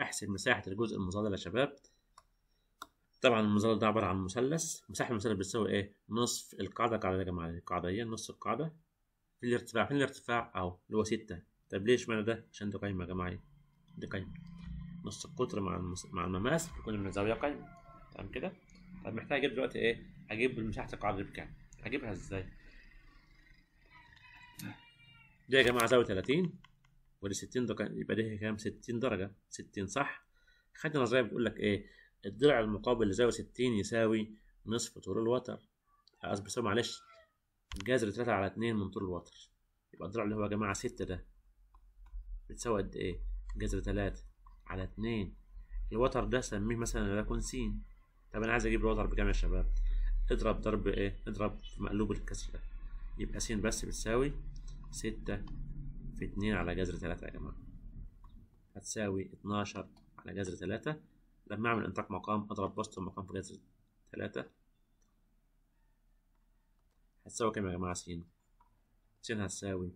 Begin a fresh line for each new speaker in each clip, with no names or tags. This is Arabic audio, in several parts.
احسب مساحة الجزء المظلل يا شباب. طبعا المظلل ده عبارة عن مثلث. مساحة المثلث بتساوي إيه؟ نصف القاعدة القاعدة يا جماعة القاعدة هي نص القاعدة. في الارتفاع فين الارتفاع؟ أهو اللي هو ستة. طب ليه اشمعنى ده؟ عشان ده قايمة يا جماعة دي قايمة. نص القطر مع المس... مع المماس بيكون من زاوية قايمة. تمام كده؟ طب محتاج أجيب دلوقتي إيه؟ أجيب مساحة القاعدة دي بكام؟ أجيبها إزاي؟ دي يا جماعة زاوية 30 ودي 60 درجة يبقى دي كام 60 درجة 60 صح؟ خدنا نظرية بتقول لك إيه؟ الضلع المقابل لزاوية 60 يساوي نصف طول الوتر. قصدي معلش. جذر 3 على 2 من طول الوتر. يبقى الضلع اللي هو يا جماعة 6 ده بتساوي قد إيه؟ جذر 3 على 2 الوتر ده سميه مثلا وليكن س. طب أنا عايز أجيب الوتر بكام يا شباب؟ اضرب ضرب إيه؟ اضرب مقلوب الكسر ده. يبقى س بس بتساوي ستة في اتنين على جذر تلاتة يا جماعة. هتساوي اتناشر على جذر تلاتة. لما أعمل إنتاج مقام أضرب بسط المقام في جذر تلاتة. هتساوي كام يا جماعة؟ س س هتساوي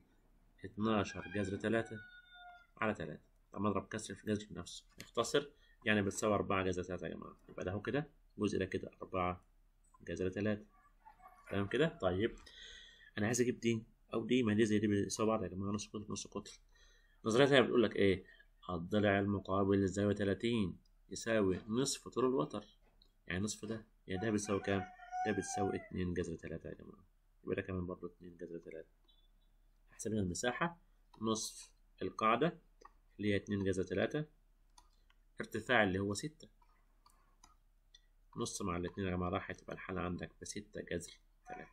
اتناشر جذر تلاتة على تلاتة. طب أضرب كسر في جذر نفسه يختصر يعني بتساوي أربعة جذر تلاتة يا جماعة. يبقى ده أهو كده. الجزء ده كده أربعة جذر تلاتة. تمام كده؟ طيب. أنا عايز أجيب دي أو دي ما دي زي دي بيساوي بعض يا جماعة نص قطر نص قطر. نظريتها بتقول لك إيه؟ الضلع المقابل للزاوية 30 يساوي نصف طول الوتر. يعني نصف ده يعني ده بيساوي كام؟ ده بتساوي 2 جذر 3 يا جماعة. يبقى ده كمان برضه 2 جذر 3 حسبنا المساحة نصف القاعدة اللي هي 2 جذر 3 ارتفاع اللي هو 6 نص مع الاتنين يا جماعة راح تبقى الحالة عندك ب 6 جذر 3